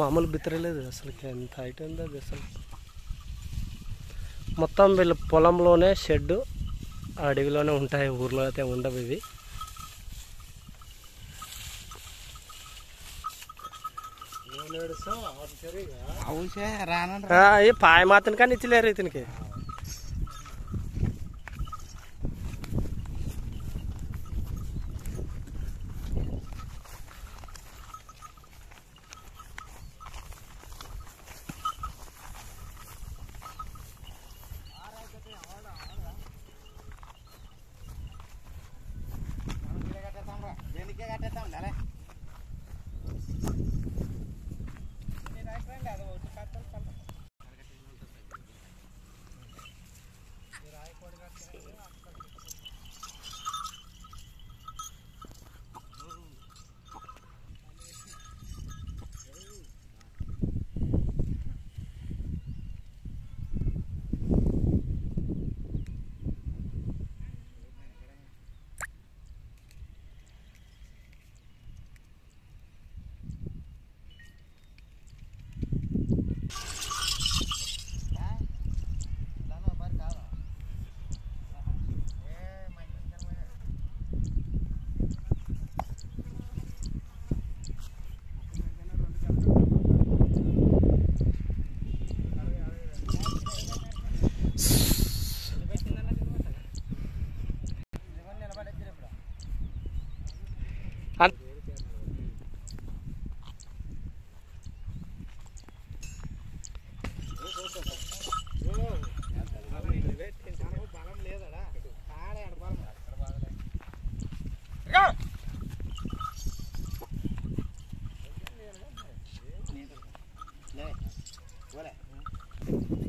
మామూలు బిత్తరలేదు అసలు ఎంత హైట్ ఉంది అది అసలు. మొత్తం వీళ్ళ పొలంలోనే షెడ్ అడవిలోనే ఉంటాయి. ఊర్లో అయితే ఉండవు ఇవి. పాయ మాత్రం కానీ ఇచ్చలేరు ఇతనికి. 过来。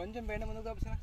కొంచెం బెండ ముందుకు తప్పుసిన